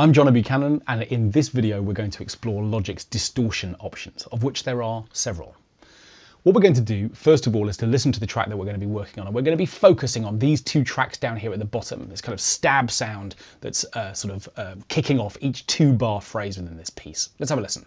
I'm Jono Buchanan and in this video we're going to explore Logic's distortion options, of which there are several. What we're going to do, first of all, is to listen to the track that we're going to be working on. And we're going to be focusing on these two tracks down here at the bottom, this kind of stab sound that's uh, sort of uh, kicking off each two bar phrase within this piece. Let's have a listen.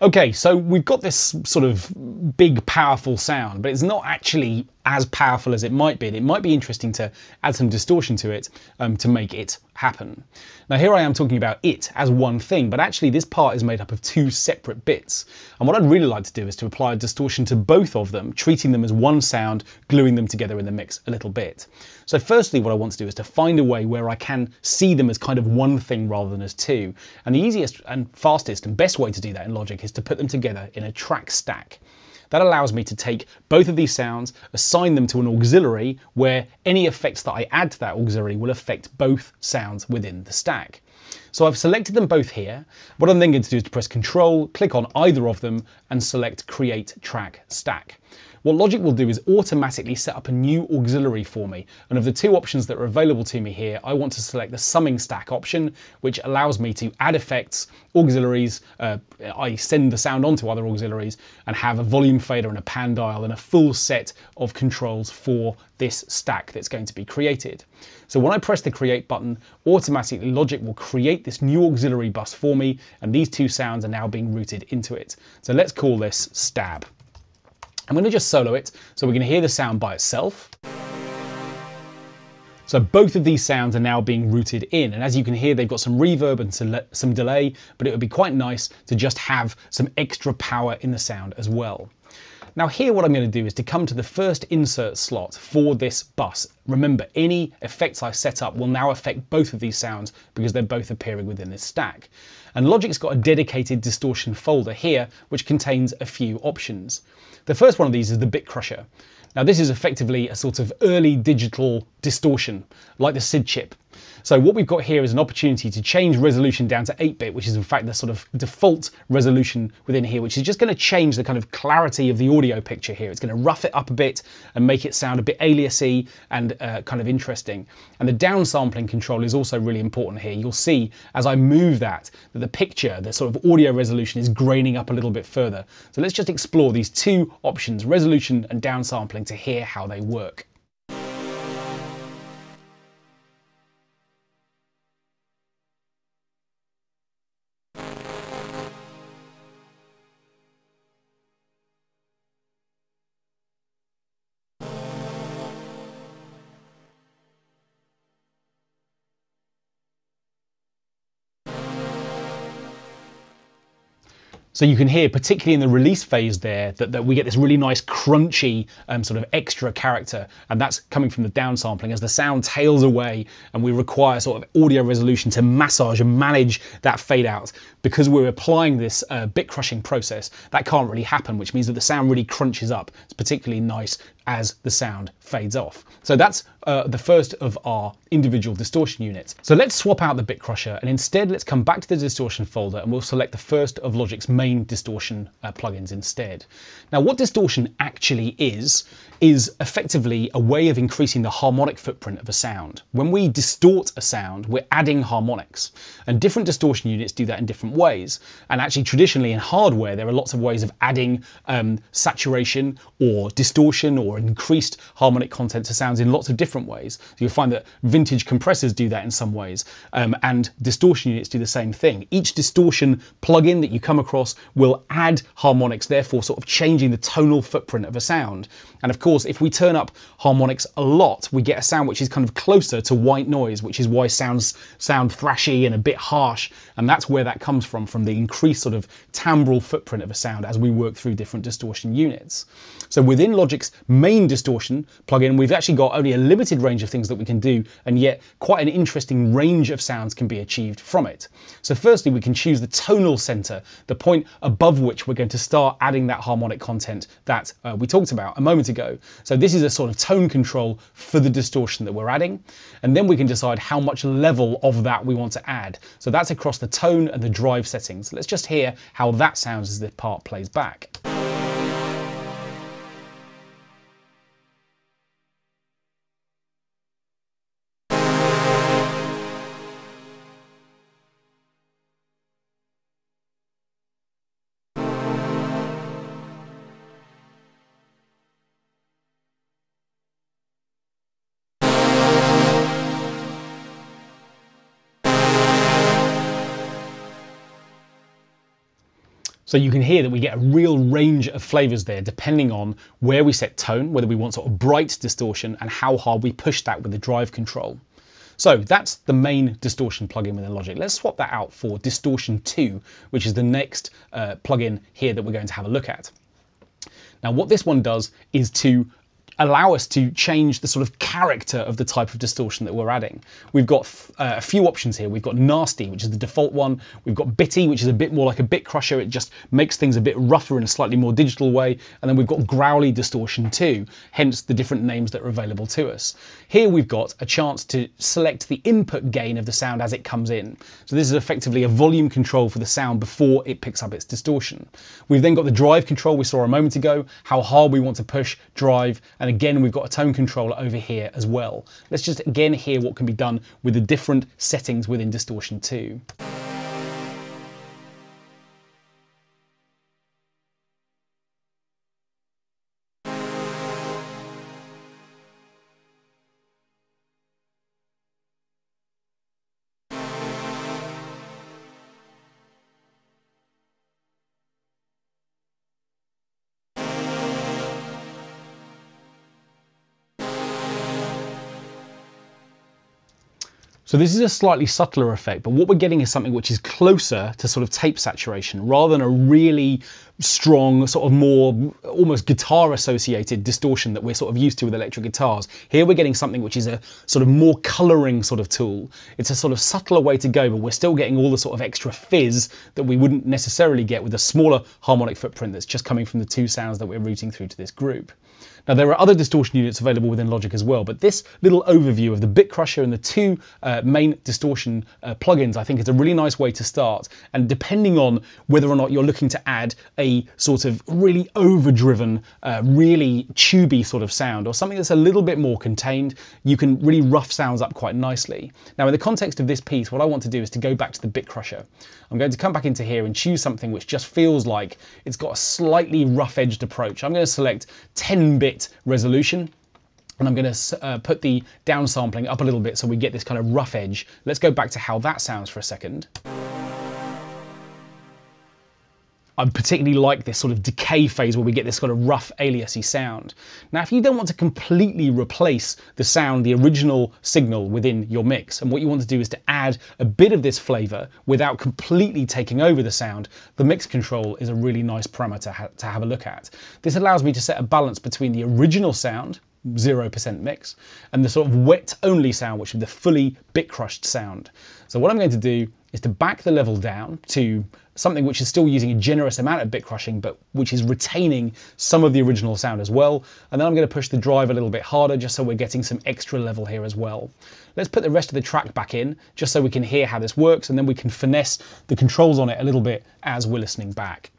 Okay, so we've got this sort of big, powerful sound, but it's not actually as powerful as it might be. It might be interesting to add some distortion to it um, to make it happen. Now here I am talking about it as one thing, but actually this part is made up of two separate bits. And what I'd really like to do is to apply a distortion to both of them, treating them as one sound, gluing them together in the mix a little bit. So firstly, what I want to do is to find a way where I can see them as kind of one thing rather than as two. And the easiest and fastest and best way to do that in Logic is to put them together in a track stack. That allows me to take both of these sounds, assign them to an auxiliary where any effects that I add to that auxiliary will affect both sounds within the stack. So I've selected them both here. What I'm then going to do is to press Control, click on either of them and select Create Track Stack. What Logic will do is automatically set up a new auxiliary for me. And of the two options that are available to me here, I want to select the summing stack option, which allows me to add effects, auxiliaries, uh, I send the sound onto other auxiliaries and have a volume fader and a pan dial and a full set of controls for this stack that's going to be created. So when I press the create button, automatically Logic will create this new auxiliary bus for me and these two sounds are now being routed into it. So let's call this stab. I'm going to just solo it so we can hear the sound by itself. So both of these sounds are now being routed in. And as you can hear, they've got some reverb and some delay, but it would be quite nice to just have some extra power in the sound as well. Now here what I'm going to do is to come to the first insert slot for this bus. Remember, any effects I set up will now affect both of these sounds because they're both appearing within this stack. And Logic's got a dedicated distortion folder here which contains a few options. The first one of these is the Bit Crusher. Now this is effectively a sort of early digital distortion, like the SID chip. So what we've got here is an opportunity to change resolution down to 8-bit, which is in fact the sort of default resolution within here, which is just going to change the kind of clarity of the audio picture here. It's going to rough it up a bit and make it sound a bit aliasy and uh, kind of interesting. And the downsampling control is also really important here. You'll see as I move that, that the picture, the sort of audio resolution is graining up a little bit further. So let's just explore these two options, resolution and downsampling, to hear how they work. So you can hear, particularly in the release phase there, that, that we get this really nice crunchy um, sort of extra character, and that's coming from the downsampling as the sound tails away and we require sort of audio resolution to massage and manage that fade out. Because we're applying this uh, bit crushing process, that can't really happen, which means that the sound really crunches up. It's particularly nice as the sound fades off. So that's uh, the first of our individual distortion units. So let's swap out the bit crusher and instead let's come back to the distortion folder and we'll select the first of Logic's main distortion uh, plugins instead. Now what distortion actually is, is effectively a way of increasing the harmonic footprint of a sound. When we distort a sound, we're adding harmonics and different distortion units do that in different ways. And actually traditionally in hardware, there are lots of ways of adding um, saturation or distortion or increased harmonic content to sounds in lots of different ways. So you'll find that vintage compressors do that in some ways, um, and distortion units do the same thing. Each distortion plugin that you come across will add harmonics, therefore sort of changing the tonal footprint of a sound. And of course, if we turn up harmonics a lot, we get a sound which is kind of closer to white noise, which is why sounds sound thrashy and a bit harsh. And that's where that comes from, from the increased sort of timbral footprint of a sound as we work through different distortion units. So within Logic's main distortion plugin, we've actually got only a limited limited range of things that we can do, and yet quite an interesting range of sounds can be achieved from it. So firstly, we can choose the tonal center, the point above which we're going to start adding that harmonic content that uh, we talked about a moment ago. So this is a sort of tone control for the distortion that we're adding. And then we can decide how much level of that we want to add. So that's across the tone and the drive settings. Let's just hear how that sounds as this part plays back. So you can hear that we get a real range of flavors there depending on where we set tone, whether we want sort of bright distortion and how hard we push that with the drive control. So that's the main distortion plugin within Logic. Let's swap that out for Distortion 2, which is the next uh, plugin here that we're going to have a look at. Now what this one does is to allow us to change the sort of character of the type of distortion that we're adding. We've got uh, a few options here. We've got nasty, which is the default one. We've got bitty, which is a bit more like a bit crusher. It just makes things a bit rougher in a slightly more digital way. And then we've got growly distortion too, hence the different names that are available to us. Here we've got a chance to select the input gain of the sound as it comes in. So this is effectively a volume control for the sound before it picks up its distortion. We've then got the drive control we saw a moment ago, how hard we want to push, drive, and and again, we've got a tone controller over here as well. Let's just again hear what can be done with the different settings within Distortion 2. So this is a slightly subtler effect, but what we're getting is something which is closer to sort of tape saturation rather than a really strong, sort of more almost guitar associated distortion that we're sort of used to with electric guitars. Here we're getting something which is a sort of more coloring sort of tool. It's a sort of subtler way to go, but we're still getting all the sort of extra fizz that we wouldn't necessarily get with a smaller harmonic footprint that's just coming from the two sounds that we're routing through to this group. Now there are other distortion units available within Logic as well, but this little overview of the Bit Crusher and the two uh, main distortion uh, plugins I think is a really nice way to start. And depending on whether or not you're looking to add a sort of really overdriven, uh, really tubey sort of sound or something that's a little bit more contained, you can really rough sounds up quite nicely. Now in the context of this piece, what I want to do is to go back to the Bit Crusher. I'm going to come back into here and choose something which just feels like it's got a slightly rough edged approach. I'm going to select 10 bit resolution. And I'm going to uh, put the downsampling up a little bit so we get this kind of rough edge. Let's go back to how that sounds for a second. I particularly like this sort of decay phase where we get this kind of rough aliasy sound. Now, if you don't want to completely replace the sound, the original signal within your mix, and what you want to do is to add a bit of this flavor without completely taking over the sound, the mix control is a really nice parameter ha to have a look at. This allows me to set a balance between the original sound, 0% mix, and the sort of wet only sound, which is the fully bit crushed sound. So what I'm going to do is to back the level down to something which is still using a generous amount of bit crushing, but which is retaining some of the original sound as well. And then I'm going to push the drive a little bit harder just so we're getting some extra level here as well. Let's put the rest of the track back in just so we can hear how this works and then we can finesse the controls on it a little bit as we're listening back.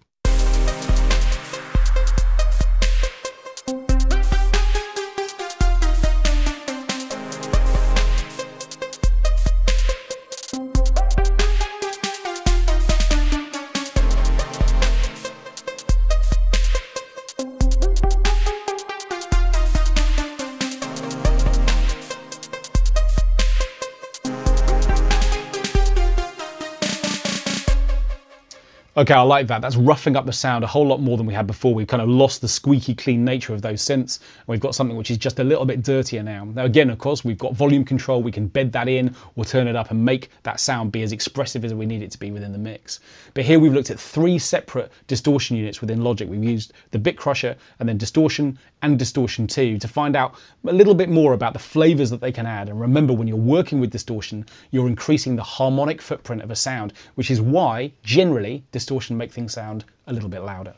Okay, I like that. That's roughing up the sound a whole lot more than we had before. We've kind of lost the squeaky clean nature of those synths. And we've got something which is just a little bit dirtier now. Now again, of course, we've got volume control. We can bed that in or turn it up and make that sound be as expressive as we need it to be within the mix. But here we've looked at three separate distortion units within Logic. We've used the Bit Crusher and then Distortion and Distortion 2 to find out a little bit more about the flavors that they can add. And remember, when you're working with distortion, you're increasing the harmonic footprint of a sound, which is why generally distortion make things sound a little bit louder.